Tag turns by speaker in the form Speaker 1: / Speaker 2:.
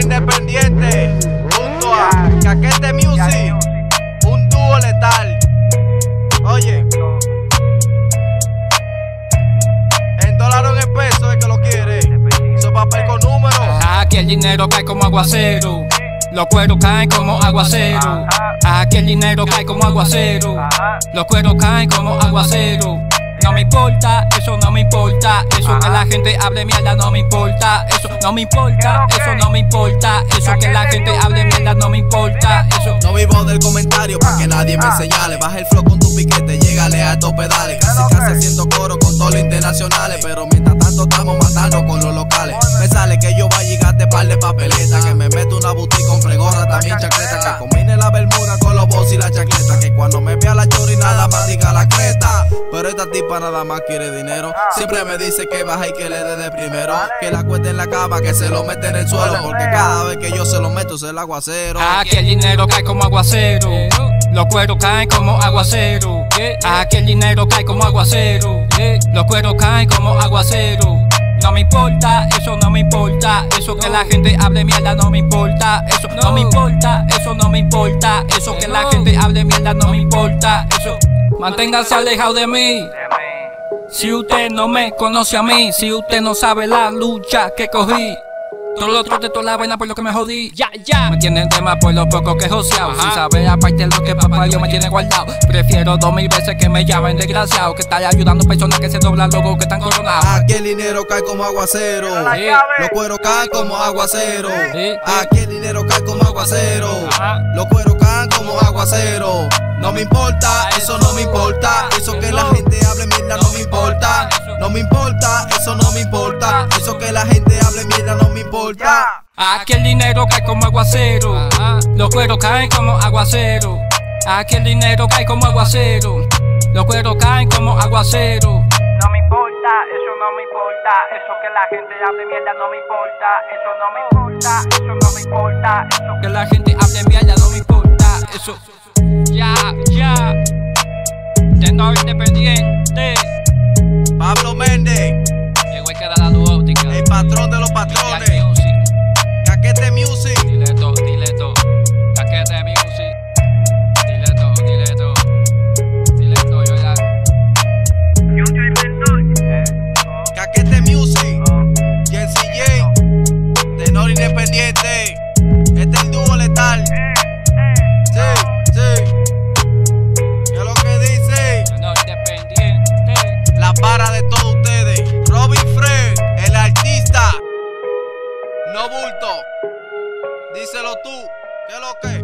Speaker 1: Independiente, junto a Caquete Music, un dúo letal. Oye, en dólar o en peso es que lo quiere. Eso papel con números.
Speaker 2: Aquí el dinero cae como aguacero. Los cueros caen como aguacero. Aquí el dinero cae como aguacero. Los cueros caen como aguacero. No me importa, eso no me importa. Eso que la gente hable mierda no me importa. Eso no me importa, eso no me importa. Eso que la gente hable mierda no me importa. Eso
Speaker 1: No vivo del comentario para que nadie me señale. Baja el flow con tu piquete, llégale a estos pedales. Casi casi haciendo coro con todos los internacionales. Pero mientras tanto estamos matando con los locales. Me sale que yo voy a llegar de par de papeleta. Que me meto una boutique con fregorra, también chacleta. Que combine la bermuda y la chacleta. Que cuando me vea la chori nada más diga la creta. Pero esta tipa nada más quiere dinero. Siempre me dice que baja y que le dé de primero. Que la cueste en la cama, que se lo mete en el suelo. Porque cada vez que yo se lo meto es el aguacero.
Speaker 2: Aquí el dinero cae como aguacero. Los cueros caen como aguacero. Aquí el dinero cae como aguacero. Los cueros caen como aguacero. No me importa, eso no me que la gente hable mierda no me importa. Eso no me importa, eso no me importa. Eso que la gente hable mierda no me importa. Eso, manténgase alejado de mí. Si usted no me conoce a mí, si usted no sabe la lucha que cogí. Todo lo otro de toda la vaina por lo que me jodí. Ya, ya. Me tienen tema por lo poco que joseado. Si sabe aparte lo que papá Dios me tiene guardado. Prefiero dos mil veces que me llamen desgraciado. Que estar ayudando a personas que se doblan luego que están coronados.
Speaker 1: Aquí el dinero cae como aguacero.
Speaker 2: Sí.
Speaker 1: Los cueros caen como aguacero.
Speaker 2: Sí.
Speaker 1: Aquí el dinero cae como aguacero.
Speaker 2: Ajá.
Speaker 1: Los cueros caen como aguacero. No me importa, eso no me importa. Eso que la gente hable mierda no me importa. No me importa, eso no me importa. Eso que la gente importa.
Speaker 2: Aquí el dinero cae como aguacero. Los cueros caen como aguacero. Aquí el dinero cae como aguacero. Los cueros caen como aguacero.
Speaker 3: No me importa, eso no me importa, eso que la gente hable mierda no me importa, eso no me importa, eso no me importa, eso
Speaker 2: Que la gente hable mierda no me importa. Eso. Ya, ya. Tenor independiente.
Speaker 1: Pablo Méndez, tú. ¿Qué lo que?